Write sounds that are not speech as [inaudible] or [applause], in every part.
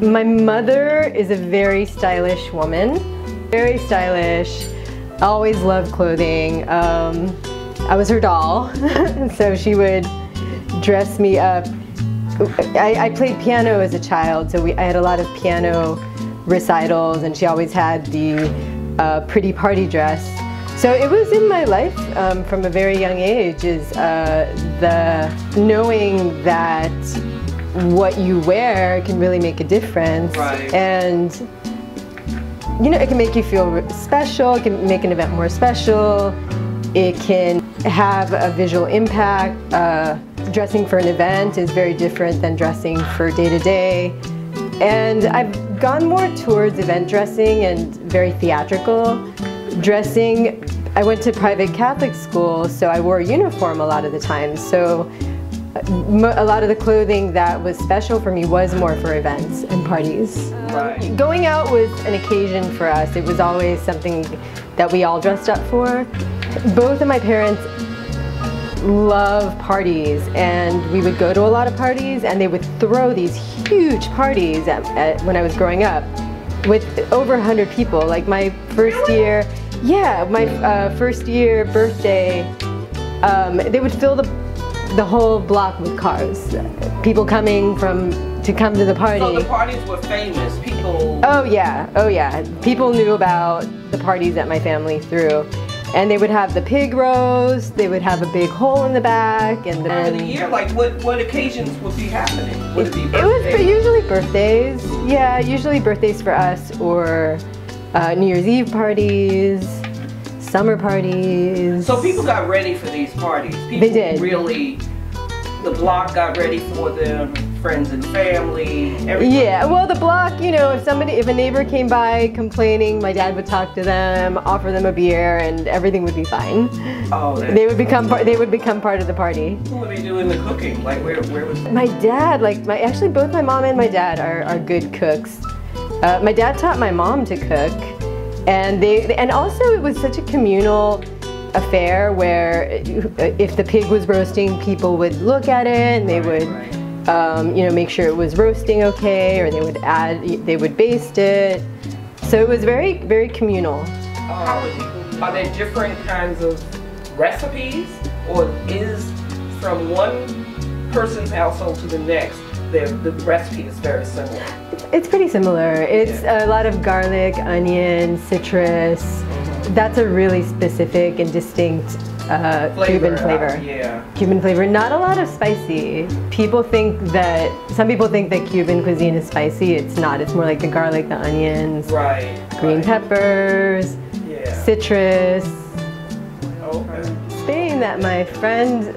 My mother is a very stylish woman. Very stylish, always loved clothing. Um, I was her doll, [laughs] so she would dress me up. I, I, played piano as a child, so we, I had a lot of piano recitals, and she always had the uh, pretty party dress. So it was in my life um, from a very young age is uh, the knowing that what you wear can really make a difference. Right. And you know, it can make you feel special, it can make an event more special, it can have a visual impact. Uh, dressing for an event is very different than dressing for day to day. And I've gone more towards event dressing and very theatrical dressing. I went to private Catholic school, so I wore a uniform a lot of the time. So a lot of the clothing that was special for me was more for events and parties. Right. Going out was an occasion for us. It was always something that we all dressed up for. Both of my parents love parties and we would go to a lot of parties and they would throw these huge parties at, at, when I was growing up with over 100 people. Like my first year, yeah, my uh, first year birthday, um, they would fill the the whole block with cars. People coming from to come to the party. So the parties were famous. People. Oh yeah, oh yeah. People knew about the parties that my family threw. And they would have the pig roast, they would have a big hole in the back, and then... the year, like what, what occasions would be happening? Would it, it be It was usually birthdays. Yeah, usually birthdays for us, or uh, New Year's Eve parties summer parties. So people got ready for these parties. People they did. Really, the block got ready for them. Friends and family. Everybody. Yeah. Well, the block. You know, if somebody, if a neighbor came by complaining, my dad would talk to them, offer them a beer, and everything would be fine. Oh. They would become part. They would become part of the party. Who were they doing the cooking? Like where? Where was? My dad. Like my actually both my mom and my dad are are good cooks. Uh, my dad taught my mom to cook. And they and also it was such a communal affair where if the pig was roasting, people would look at it and they would um, you know make sure it was roasting okay, or they would add they would baste it. So it was very very communal. People, are there different kinds of recipes, or is from one person's household to the next the, the recipe is very similar. It's pretty similar. It's yeah. a lot of garlic, onion, citrus. Mm -hmm. That's a really specific and distinct uh, flavor, Cuban flavor. Uh, yeah. Cuban flavor. Not a lot of spicy. People think that, some people think that Cuban cuisine is spicy. It's not. It's more like the garlic, the onions, right, green right. peppers, yeah. citrus. Okay. Thing that my friend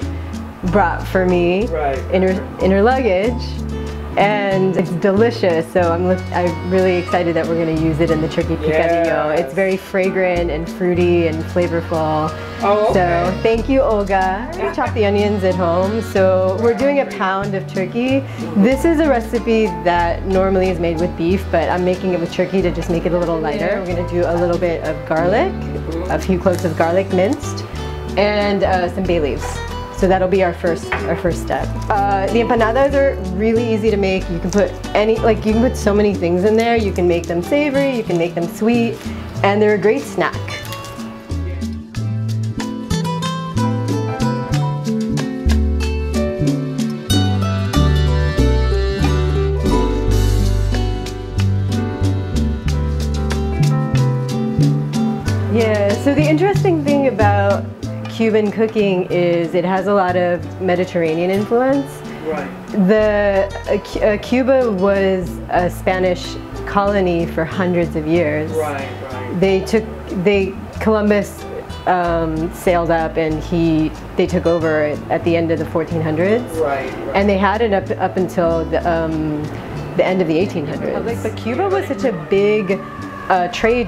brought for me right. in her in her luggage and it's delicious. So I'm I'm really excited that we're going to use it in the turkey picadillo. Yes. It's very fragrant and fruity and flavorful. Oh, okay. So thank you, Olga. We chop the onions at home. So we're doing a pound of turkey. This is a recipe that normally is made with beef, but I'm making it with turkey to just make it a little lighter. We're going to do a little bit of garlic, a few cloves of garlic minced, and uh, some bay leaves. So that'll be our first our first step. Uh, the empanadas are really easy to make. You can put any like you can put so many things in there. You can make them savory, you can make them sweet, and they're a great snack. Yeah, so the interesting thing about Cuban cooking is it has a lot of Mediterranean influence. Right. The uh, uh, Cuba was a Spanish colony for hundreds of years. Right, right. They took they Columbus um, sailed up and he they took over at the end of the 1400s. Right. right. And they had it up up until the um, the end of the 1800s. But Cuba was such a big uh, trade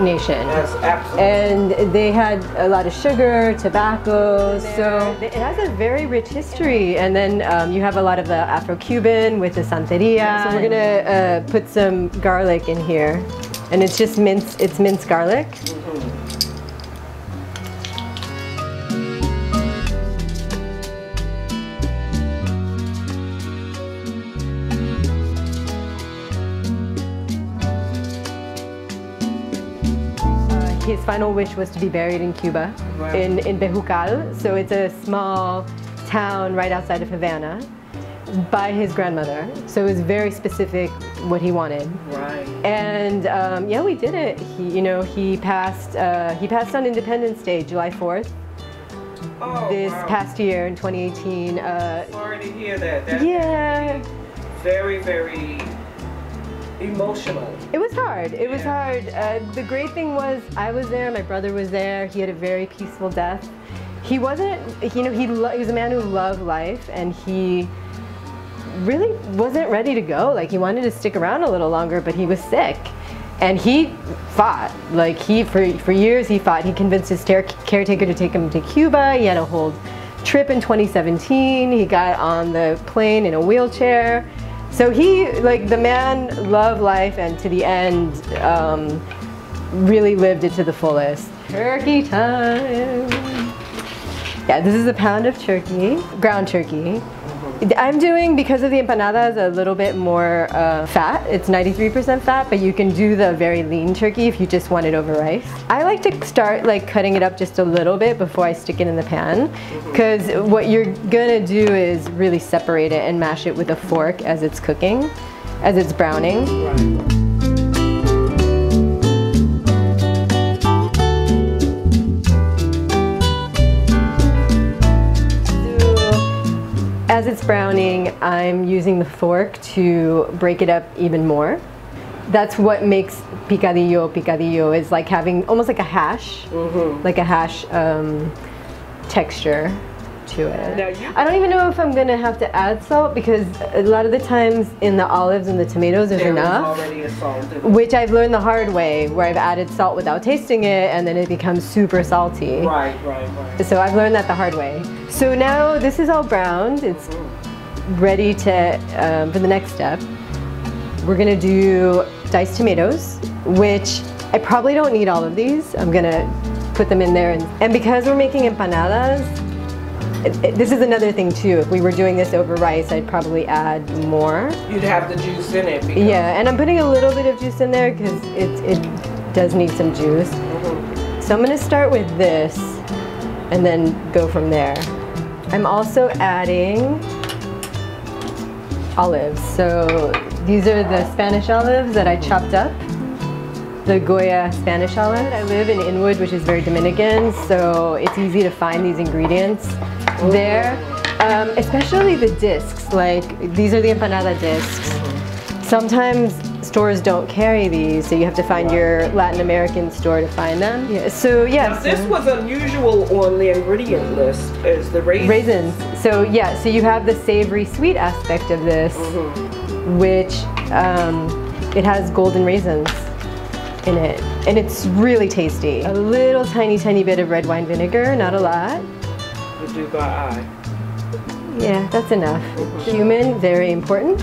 nation. Yes, absolutely. And they had a lot of sugar, tobacco, so it has a very rich history. And then um, you have a lot of the Afro-Cuban with the Santeria. So we're gonna uh, put some garlic in here. And it's just minced, it's minced garlic. Mm his final wish was to be buried in Cuba, Wow. in, in Bejucal. So it's a small town right outside of Havana by his grandmother. So it was very specific what he wanted. Right. And um, yeah, we did it. He, you know, he passed. Uh, he passed on Independence Day, July 4th, Oh, this wow. past year in 2018. Uh, Sorry to hear that. That's yeah, very, very emotional. it was hard. It was hard. Uh, the great thing was I was there. My brother was there. He had a very peaceful death. He wasn't. You know, he, lo- he was a man who loved life, and he really wasn't ready to go. Like he wanted to stick around a little longer, but he was sick. And he fought. Like he for for years he fought. He convinced his caretaker to take him to Cuba. He had a whole trip in 2017. He got on the plane in a wheelchair. So he like the man loved life and to the end um, really lived it to the fullest. Turkey time. Yeah, this is a pound of turkey, ground turkey. I'm doing, because of the empanadas, a little bit more uh, fat. It's 93% fat, but you can do the very lean turkey if you just want it over rice. I like to start like cutting it up just a little bit before I stick it in the pan, because what you're gonna do is really separate it and mash it with a fork as it's cooking, as it's browning. As it's browning, I'm using the fork to break it up even more. That's what makes picadillo picadillo is like having almost like a hash, like a hash um, texture to it. You- I don't even know if I'm gonna have to add salt because a lot of the times in the olives and the tomatoes there's There is enough. already a salt. Which I've learned the hard way, where I've added salt without tasting it, and then it becomes super salty. Right, right, right. So I've learned that the hard way. So now this is all browned. It's ready to um, for the next step. We're gonna do diced tomatoes, which I probably don't need all of these. I'm gonna put them in there, and, and because we're making empanadas, it- it- this is another thing too. If we were doing this over rice, I'd probably add more. You'd have the juice in it. Because, Yeah, and I'm putting a little bit of juice in there because it, it does need some juice. Mhm. So I'm gonna start with this and then go from there. I'm also adding olives. So these are the Spanish olives that I chopped up. The Goya Spanish olive. I live in Inwood, which is very Dominican, so it's easy to find these ingredients there. Um, especially the discs, like these are the empanada discs. Sometimes stores don't carry these, so you have to find your Latin American store to find them. Yeah, so Now, yes, this was unusual on the ingredient list is the raisins. raisins. So yeah, so you have the savory sweet aspect of this, which um, it has golden raisins in it, and it's really tasty. A little tiny, tiny bit of red wine vinegar, not a lot. Do by eye. Yeah, that's enough. Cumin, very important.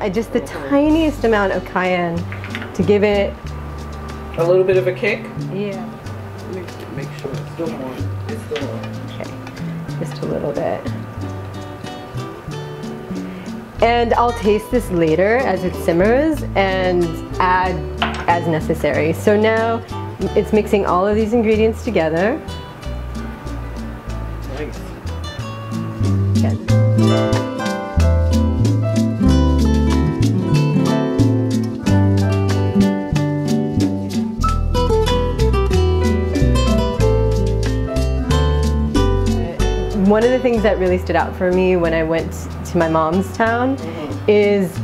And just the tiniest amount of cayenne to give it, A little bit of a kick. yeah, Make, make sure it's still on. It's still on. okay, just a little bit. And I'll taste this later as it simmers and add as necessary. So now it's mixing all of these ingredients together. Nice. Okay. One of the things that really stood out for me when I went to my mom's town is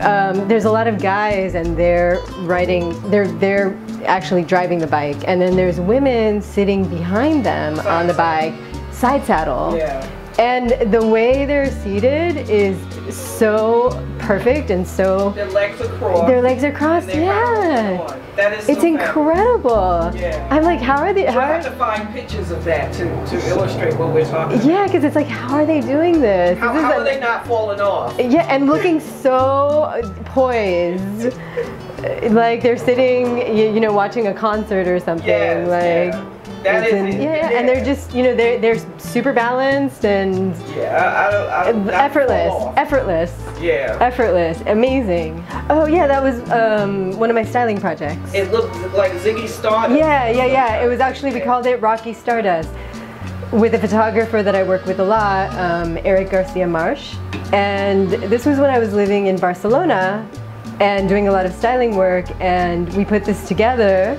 um, there's a lot of guys and they're writing, they're they're actually driving the bike, and then there's women sitting behind them on the bike, side saddle. Yeah. And the way they're seated is so perfect and so Their legs are crossed. their legs are crossed. and their house is Yeah. That is it's so incredible. Yeah. I'm like, how are they? We'll How have to find pictures of that to, to illustrate what we're talking about. yeah, because it's like, how are they doing this? How, This is how a- are they not falling off? Yeah, and looking so poised, [laughs] like they're sitting, you, you know, watching a concert or something. Yes, like, yeah. That is in- yeah, yeah, and they're just you know they're they're super balanced and Yeah, I, I. I, effortless, effortless, Yeah. effortless, amazing. Oh yeah, that was um, one of my styling projects. It looked like Ziggy Stardust. Yeah, yeah, yeah. It was actually we called it Rocky Stardust with a photographer that I work with a lot, um, Eric Garcia Marsh. And this was when I was living in Barcelona and doing a lot of styling work, and we put this together.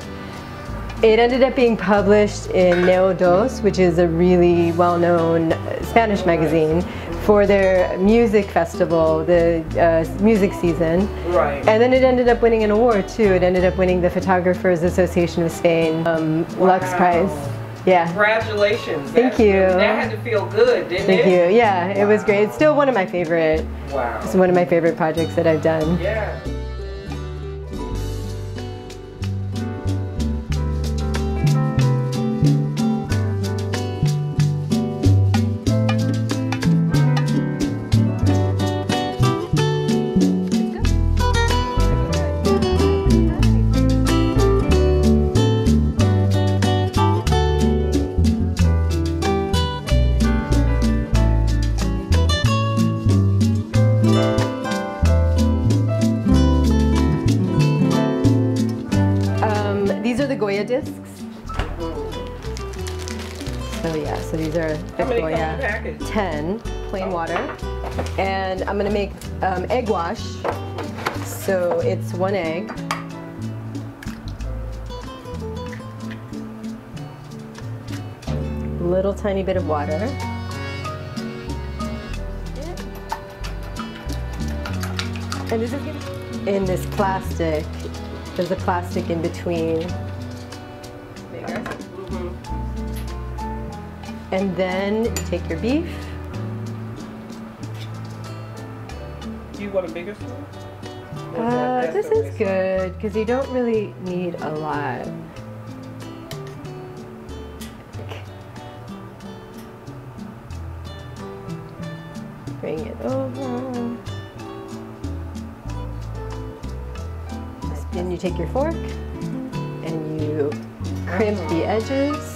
It ended up being published in Neo Dos, which is a really well-known Spanish magazine, for their music festival, the uh, music season. Right. And then it ended up winning an award too. It ended up winning the Photographers Association of Spain um, Lux Prize. Yeah. Congratulations. Thank That's you. that had to feel good, didn't Thank it? Thank you. Yeah, it was great. It's still one of my favorite. Wow. It's one of my favorite projects that I've done. Yeah. Yeah, so these are the How many come in a Goya. package? 10 plain water. And I'm gonna make um, egg wash. So it's one egg. Little tiny bit of water. And this is in this plastic. There's a plastic in between. And then take your beef. Do you want a bigger spoon? Uh, this is good because you don't really need a lot. Bring it over. Then you take your fork and you crimp the edges.